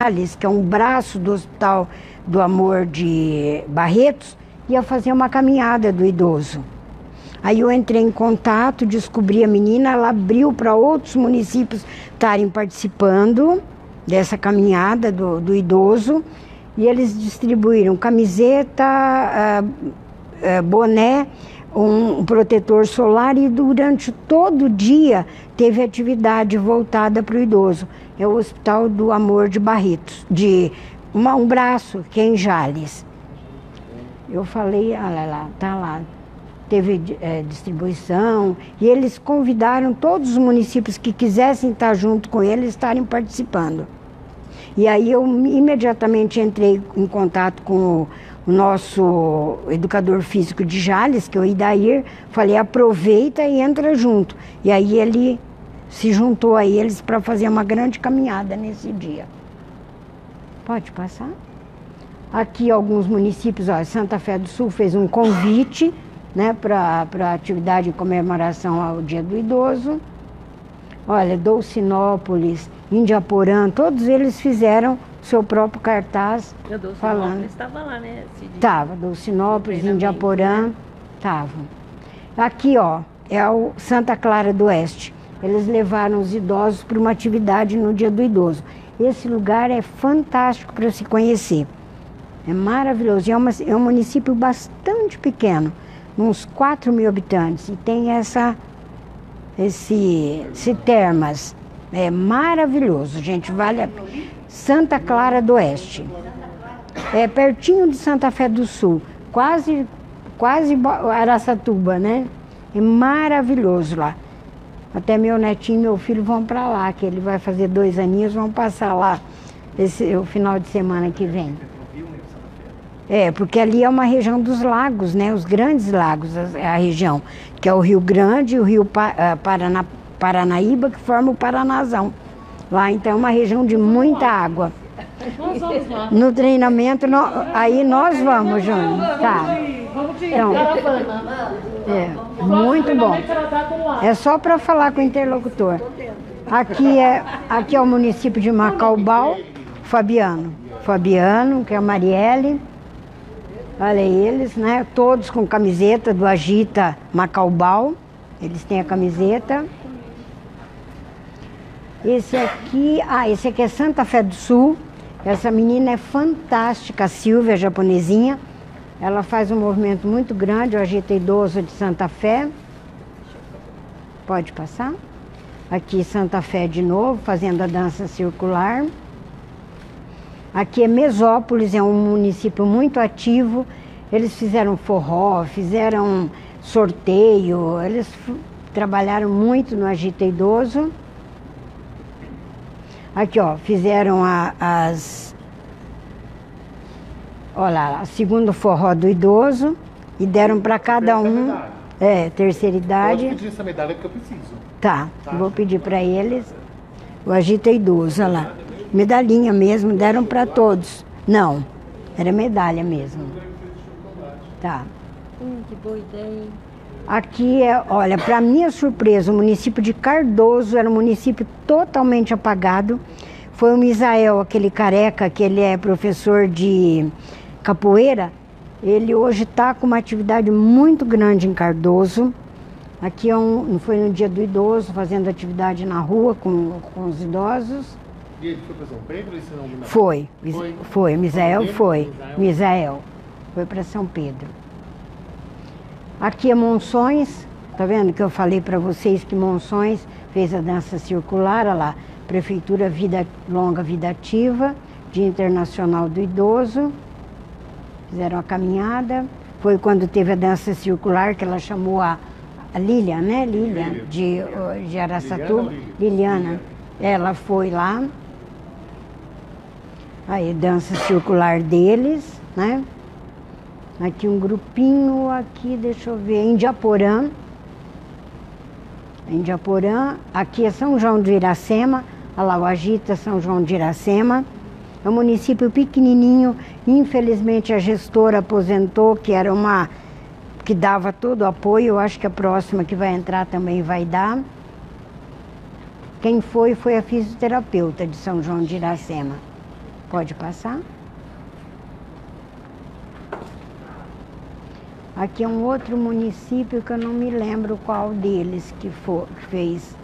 Jales, que é um braço do Hospital do Amor de Barretos, ia fazer uma caminhada do idoso. Aí eu entrei em contato, descobri a menina, ela abriu para outros municípios estarem participando dessa caminhada do, do idoso e eles distribuíram camiseta, uh, uh, boné, um, protetor solar e durante todo o dia teve atividade voltada para o idoso. É o Hospital do Amor de Barretos, de uma, um braço que é em Jales. Eu falei, olha lá, tá lá. Teve é, distribuição e eles convidaram todos os municípios que quisessem estar junto com eles estarem participando. E aí eu imediatamente entrei em contato com o, o nosso educador físico de Jales, que é o Idair, falei, aproveita e entra junto. E aí ele se juntou a eles para fazer uma grande caminhada nesse dia. Pode passar? Aqui alguns municípios, ó, Santa Fé do Sul fez um convite né, para a atividade em comemoração ao Dia do Idoso. Olha, Dolcinópolis, Indiaporã, todos eles fizeram seu próprio cartaz Eu, Dolcinópolis falando. estava lá, né? Estava, Dolcinópolis, Indiaporã, estavam. Aqui, ó, é o Santa Clara do Oeste. Eles levaram os idosos para uma atividade no Dia do Idoso. Esse lugar é fantástico para se conhecer. É maravilhoso. É, uma, é um município bastante pequeno, uns 4 mil habitantes. E tem essa, esse, esse termas. É maravilhoso, gente. Vale a... Santa Clara do Oeste. É pertinho de Santa Fé do Sul. Quase, quase Araçatuba, né? É maravilhoso lá. Até meu netinho e meu filho vão para lá, que ele vai fazer dois aninhos, vão passar lá esse, o final de semana que vem. É, porque ali é uma região dos lagos, né? Os grandes lagos, a, a região, que é o Rio Grande e o Rio pa, Paraná, Paranaíba, que forma o Paranazão. Lá então é uma região de muita água. No treinamento, no, aí nós vamos, Júnior. Tá. Então. É, muito bom. É só para falar com o interlocutor. Aqui é, aqui é o município de Macaubal, Fabiano. Fabiano, que é a Marielle. Olha eles, né? Todos com camiseta do Agita Macaubal. Eles têm a camiseta. Esse aqui, ah, esse aqui é Santa Fé do Sul. Essa menina é fantástica, a Silvia, a japonesinha. Ela faz um movimento muito grande, o Agita Idoso de Santa Fé. Pode passar? Aqui Santa Fé de novo, fazendo a dança circular. Aqui é Mesópolis, é um município muito ativo. Eles fizeram forró, fizeram sorteio, eles trabalharam muito no Agita Idoso. Aqui, ó, fizeram a, as. Olha lá, segundo forró do idoso e deram para cada um. É, terceira idade. Pode pedir essa medalha que eu preciso. Tá, vou pedir para eles. O Agita Idoso, olha lá. Medalhinha mesmo, deram para todos. Não, era medalha mesmo. Tá. Hum, que boa ideia. Aqui é, olha, para minha surpresa, o município de Cardoso era um município totalmente apagado. Foi o Misael, aquele careca, que ele é professor de capoeira. Ele hoje está com uma atividade muito grande em Cardoso. Aqui é um, foi no dia do idoso, fazendo atividade na rua com, com os idosos. E ele foi para São Pedro? Nome não? Foi, Foi? foi, Misael foi. Misael foi para São Pedro. Aqui é Monções, tá vendo que eu falei para vocês que Monções fez a dança circular, olha lá, Prefeitura Vida Longa Vida Ativa, Dia Internacional do Idoso, fizeram a caminhada. Foi quando teve a dança circular que ela chamou a, a Lilian, né? Lilian, de, de Araçatuba. Liliana Liliana. Lilian? Ela foi lá. Aí, dança circular deles, né? Aqui um aqui, deixa eu ver, Indiaporã. Indiaporã, aqui é São João de Iracema, olha lá, o Agita São João de Iracema. É um município pequenininho, infelizmente a gestora aposentou, que era uma que dava todo o apoio, eu acho que a próxima que vai entrar também vai dar. Quem foi foi a fisioterapeuta de São João de Iracema. Pode passar. Aqui é um outro município que eu não me lembro qual deles que for, fez.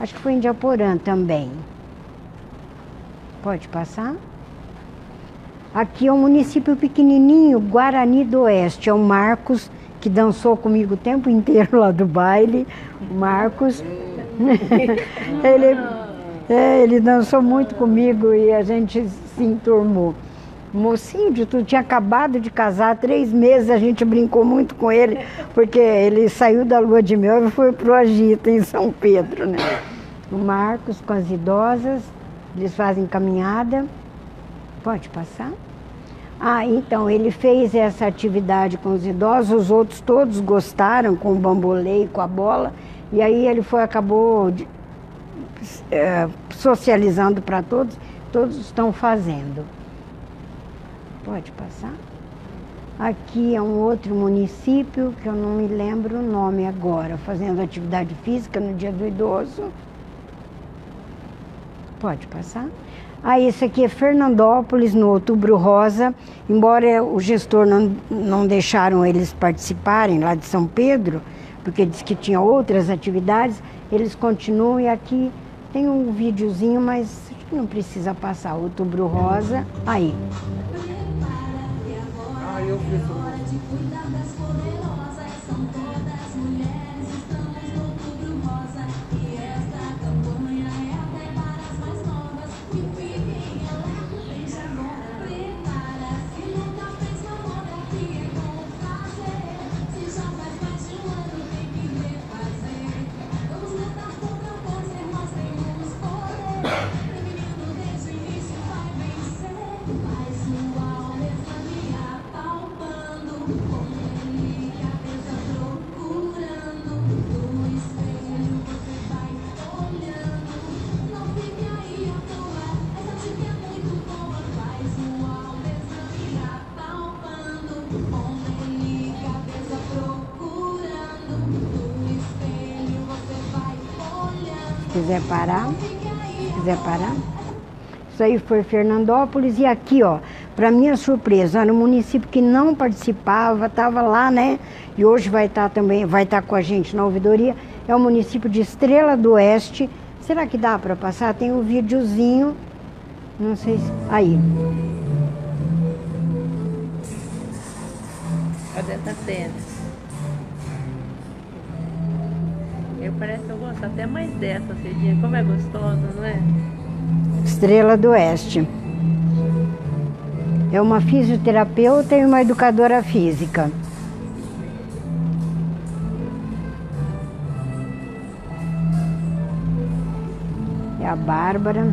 Acho que foi em Diaporã também. Pode passar. Aqui é um município pequenininho, Guarani do Oeste. É o Marcos, que dançou comigo o tempo inteiro lá do baile. Marcos. ele, é, ele dançou muito comigo e a gente se enturmou. Mocinho de tudo, tinha acabado de casar, três meses a gente brincou muito com ele, porque ele saiu da lua de mel e foi pro Agito, em São Pedro, né? O Marcos com as idosas, eles fazem caminhada. Pode passar? Ah, então, ele fez essa atividade com os idosos, os outros todos gostaram, com o bambolê e com a bola, e aí ele foi, acabou de, é, socializando para todos, todos estão fazendo. Pode passar? Aqui é um outro município que eu não me lembro o nome agora, fazendo atividade física no dia do idoso. Pode passar? Ah, esse aqui é Fernandópolis, no Outubro Rosa. Embora o gestor não, não deixaram eles participarem lá de São Pedro, porque disse que tinha outras atividades, eles continuam e aqui tem um videozinho, mas não precisa passar. Outubro Rosa, aí. Ah, eu vi essa música. Se quiser parar, se quiser parar. Isso aí foi Fernandópolis e aqui, ó, para minha surpresa, era um município que não participava, estava lá, né? E hoje vai estar também, vai estar com a gente na ouvidoria. É o município de Estrela do Oeste. Será que dá para passar? Tem um videozinho. Não sei se. Aí. Cadê tá tendo? Parece que eu gosto até mais dessa, Cidinha. Como é gostosa, não é? Estrela do Oeste. É uma fisioterapeuta e uma educadora física. É a Bárbara.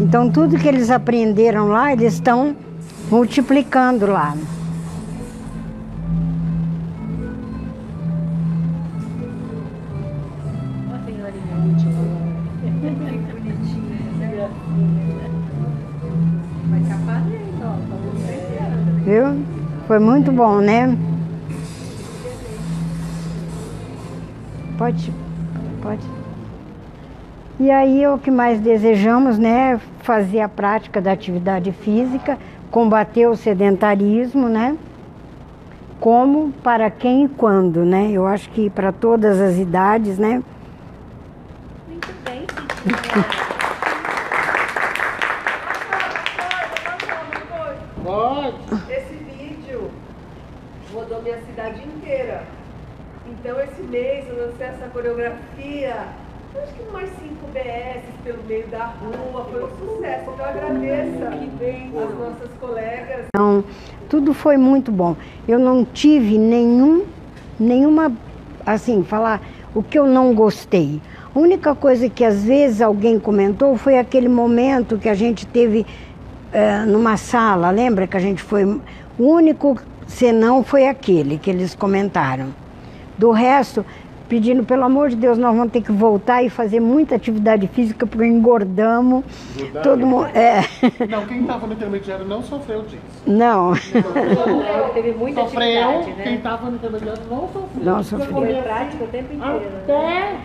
Então tudo que eles aprenderam lá, eles estão multiplicando lá. Foi muito bom, né? Pode, pode. E aí o que mais desejamos, né? Fazer a prática da atividade física, combater o sedentarismo, né? Como, para quem e quando, né? Eu acho que para todas as idades, né? Muito bem, Cidinha. Pode. Esse vídeo rodou minha cidade inteira. Então esse mês eu lancei essa coreografia, acho que mais 5 BS pelo meio da rua, foi um sucesso. Então agradeço as nossas colegas. Então, tudo foi muito bom. Eu não tive nenhum, nenhuma, assim, falar o que eu não gostei. A única coisa que às vezes alguém comentou foi aquele momento que a gente teve eh, numa sala, lembra que a gente foi. O único senão foi aquele que eles comentaram. Do resto, pedindo pelo amor de Deus, nós vamos ter que voltar e fazer muita atividade física porque engordamos. Engordaram? Todo mundo. É, Não, quem estava no intermediário não sofreu disso. não, Teve muita Sofreu, atividade, quem né? estava no intermediário não sofreu. não sofreu. Foi prática o tempo inteiro. né? Até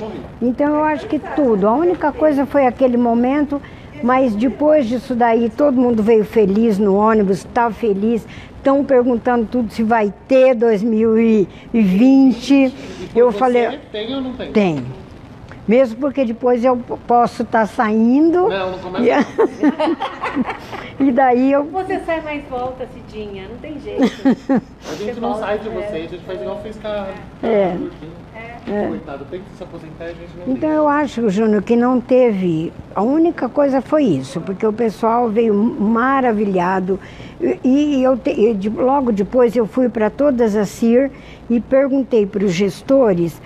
Morri. Então eu acho que tudo. A única coisa foi aquele momento, mas depois disso daí todo mundo veio feliz no ônibus, está feliz. Estão perguntando tudo se vai ter 2020. E Eu você falei, Tem ou não tem? tem. Mesmo porque depois eu posso estar saindo. Não, não começa. E, e daí eu. Você sai mais volta, Cidinha, não tem jeito. A gente não sai de você, a gente faz igual fez com a É. é. Coitado, tem que se aposentar e a gente não Então eu acho, Júnior, que não teve. A única coisa foi isso, porque o pessoal veio maravilhado. E, eu te- e logo depois eu fui para todas as CIR e perguntei para os gestores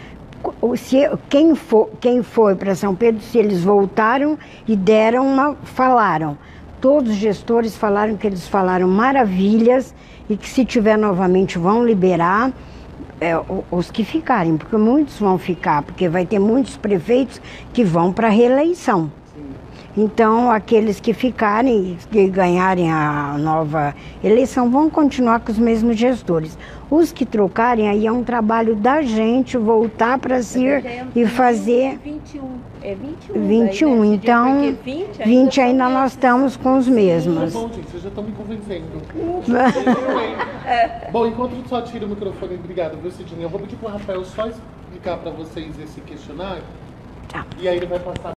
se, quem, for, quem foi para São Pedro, se eles voltaram e deram uma. falaram. Todos os gestores falaram que eles falaram maravilhas e que se tiver novamente vão liberar é, os que ficarem, porque muitos vão ficar, porque vai ter muitos prefeitos que vão para reeleição. Então, aqueles que ficarem e ganharem a nova eleição vão continuar com os mesmos gestores. Os que trocarem, aí é um trabalho da gente voltar para CIR e fazer 21. É 21. 21. daí, né? Então, Porque 20 ainda 20 são ainda nós estamos com os Tá mesmos. bom, gente, vocês já estão me convencendo. Bom, enquanto só tira o microfone, obrigado, viu, Cidinha? Eu vou pedir pro Rafael só explicar pra vocês esse questionário. Tá. E aí ele vai passar